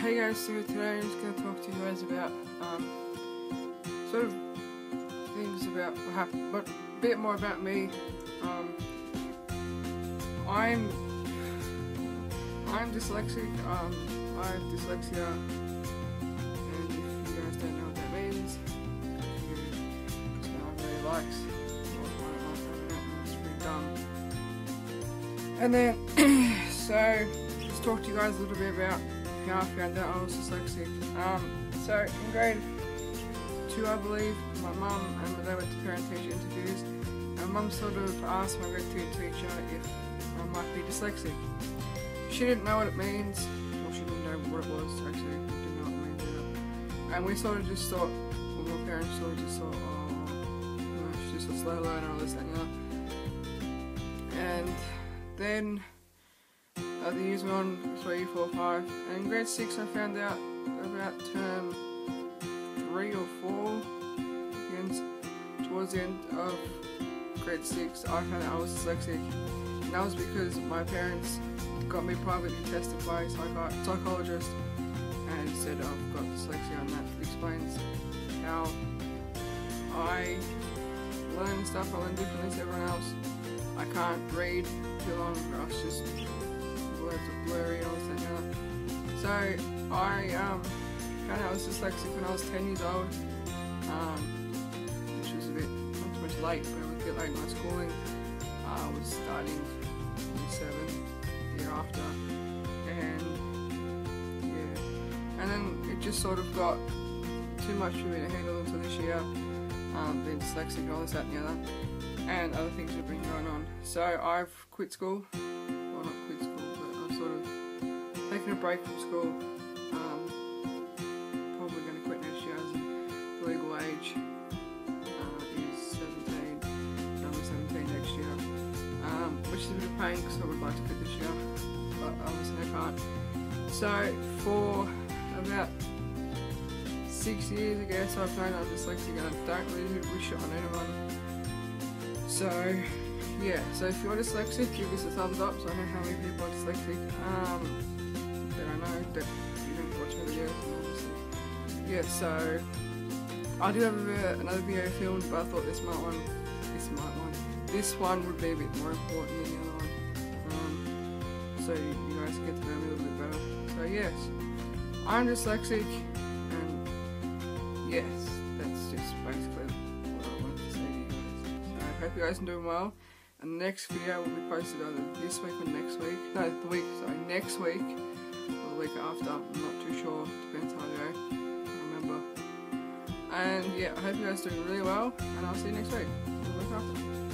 Hey guys, so today I'm just going to talk to you guys about um, sort of things about what happened, but a bit more about me. Um, I'm I'm dyslexic. Um, I have dyslexia, and if you guys don't know what that means, just know really likes. It's dumb. And then, so just talk to you guys a little bit about how I found out I was dyslexic. Um, so in grade two, I believe, my mum and my dad went to parent-teacher interviews. My mum sort of asked my grade two teacher if I might be dyslexic. She didn't know what it means, or she didn't know what it was. Actually, didn't know what it either. And we sort of just thought, well, my parents sort of just thought, oh, you know, she's just a slow learner, all this and that. And then uh, the years went on, three, four, five, and in grade six I found out about term three or four, again, towards the end of grade six, I found out I was dyslexic, and that was because my parents got me privately tested by a psychologist and said I've got dyslexia, and that explains how I learn stuff, I learn differently to everyone else. I can't read too long, or else just words are blurry all. So I um, found I was dyslexic when I was 10 years old, um, which was a bit not too much late, but it was late in my schooling. I was starting in seven year after, and yeah, and then it just sort of got too much for me to handle until this year. Um, being dyslexic and all this, that, and the other, and other things have been going on. So I've quit school. Taken a break from school. Um, probably going to quit next year as the legal age uh, is 17. and I'll be 17 next year, um, which is a bit of pain because I would like to quit this year, but obviously I can't. So for about six years, I guess, I've known I'm dyslexic and I don't really wish it on anyone. So, yeah, so if you're dyslexic, give us a thumbs up so I know how many people are dyslexic. Um, know that you don't watch my obviously. Yeah, so I do have a, another video filmed, but I thought this might one, this might one, this one would be a bit more important than the other one. Um, so you guys get to know me a little bit better. So yes, I'm dyslexic, and yes, that's just basically what I wanted to say to you guys. So I hope you guys are doing well. And the next video will be posted either this week or next week. No, the week, sorry, next week or the week after. I'm not too sure. Depends how I go. I remember. And yeah, I hope you guys are doing really well. And I'll see you next week. The week after.